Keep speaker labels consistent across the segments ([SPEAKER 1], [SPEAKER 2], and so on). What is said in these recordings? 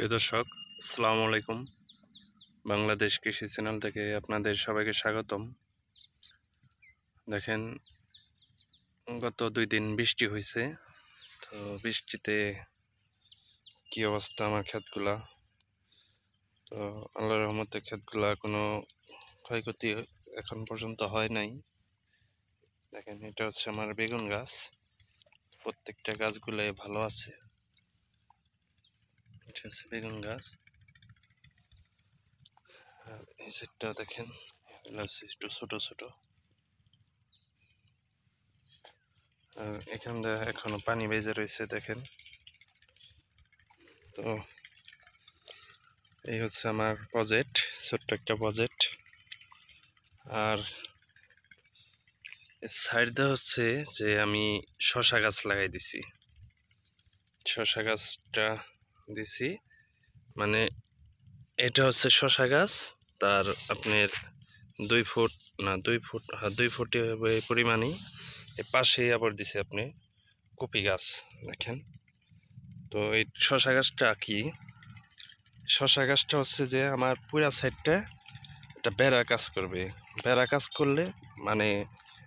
[SPEAKER 1] প্রিয় দর্শক, আসসালামু আলাইকুম। বাংলাদেশ কৃষি চ্যানেল থেকে আপনাদের সবাইকে স্বাগতম। দেখেন, গত দুই দিন বৃষ্টি হয়েছে তো বৃষ্টিতে কি অবস্থা আমার ক্ষেতগুলা? তো আল্লাহর রহমতে ক্ষেতগুলা কোনো ক্ষয়ক্ষতি এখন পর্যন্ত হয় নাই। দেখেন, এটা হচ্ছে আমার বেগুন গাছ। প্রত্যেকটা গাছগুলাই ভালো আছে। হচ্ছে বেগুন গাছ। আর এই সাইডটা দেখেন একটু ছোট ছোট। আর এখান দিয়ে এখনও পানি বেজে রয়েছে, দেখেন। তো এই হচ্ছে আমার প্রজেক্ট ছোট্ট একটা প্রজেক্ট আর সাইডটা হচ্ছে যে আমি শশা গাছ লাগাই দিছি। শশা গাছটা দিছি। মানে এটা হচ্ছে শশা গাছ, তার আপনার দুই ফুট, না, দুই ফুট হ্যাঁ দুই ফুট পরিমাণই। পাশেই আবার দিছে আপনি কপি গাছ, দেখেন। তো এই শশা গাছটা কি? শশা গাছটা হচ্ছে যে আমার পুরা সাইডটা এটা বেড়ার কাজ করবে। বেড়া কাজ করলে মানে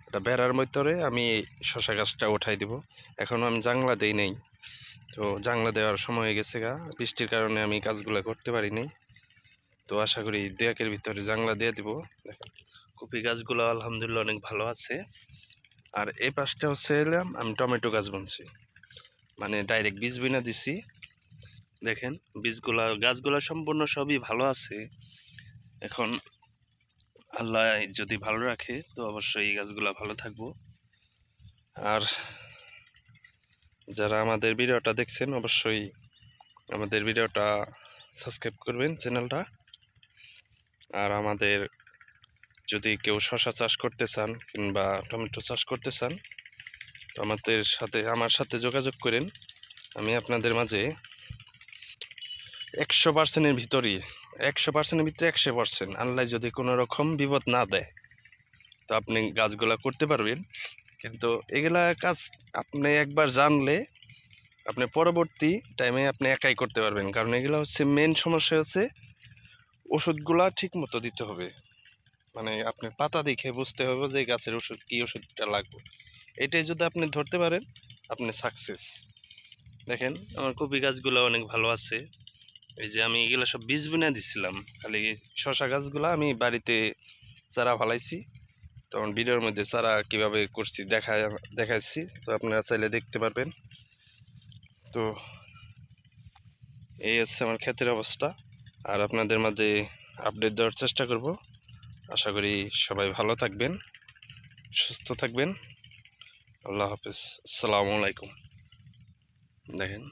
[SPEAKER 1] এটা বেড়ার ভিতরে আমি শশা গাছটা উঠাই দিব। এখনও আমি জাংলা দেই নেই। তো জাংলা দেওয়ার সময় গেছে গা। বৃষ্টির কারণে আমি কাজগুলো করতে পারিনি। তো আশা করি দেয়াকের ভিতরে জাংলা দিয়ে দিব। কপি গাছগুলো আলহামদুলিল্লাহ অনেক ভালো আছে। আর এই পাশটা হচ্ছে এলাম আমি টমেটো গাছ বুনছি। মানে ডাইরেক্ট বীজ বিনা দিছি। দেখেন, বীজগুলা, গাছগুলা সম্পূর্ণ সবই ভালো আছে। এখন আল্লাহ যদি ভালো রাখে, তো অবশ্যই এই গাছগুলা ভালো থাকব। আর যারা আমাদের ভিডিওটা দেখছেন, অবশ্যই আমাদের ভিডিওটা সাবস্ক্রাইব করবেন চ্যানেলটা। আর আমাদের যদি কেউ শশা চাষ করতে চান কিংবা টমেটো চাষ করতে চান, তো আমাদের সাথে, আমার সাথে যোগাযোগ করেন। আমি আপনাদের মাঝে একশো পার্সেন্টের ভিতরই, একশো পার্সেন্টের ভিতরে একশো পার্সেন্ট আল্লাহ যদি কোনো রকম বিপদ না দেয়, তো আপনি গাছগুলা করতে পারবেন। কিন্তু এগুলা কাজ আপনি একবার জানলে আপনি পরবর্তী টাইমে আপনি একাই করতে পারবেন। কারণ এগুলো হচ্ছে মেন সমস্যা হচ্ছে ওষুধগুলা ঠিক মতো দিতে হবে। মানে আপনি পাতা দেখে বুঝতে হবে যে গাছের ওষুধ, কী ওষুধটা লাগবে। এটাই যদি আপনি ধরতে পারেন, আপনি সাকসেস দেখেন, আমার কপি গাছগুলো অনেক ভালো আছে। এই যে আমি এগুলো সব বীজ বুনে দিছিলাম। খালি শশা গাছগুলো আমি বাড়িতে চারা ফালাইছি। তখন ভিডিওর মধ্যে চারা কীভাবে করছি দেখা, দেখাচ্ছি, তো আপনারা চাইলে দেখতে পারবেন। তো এই হচ্ছে আমার ক্ষেতের অবস্থা, আর আপনাদের মাঝে আপডেট দেওয়ার চেষ্টা করব। আশা করি সবাই ভালো থাকবেন, সুস্থ থাকবেন। আল্লাহ হাফেজ, আসসালামু আলাইকুম। দেখেন।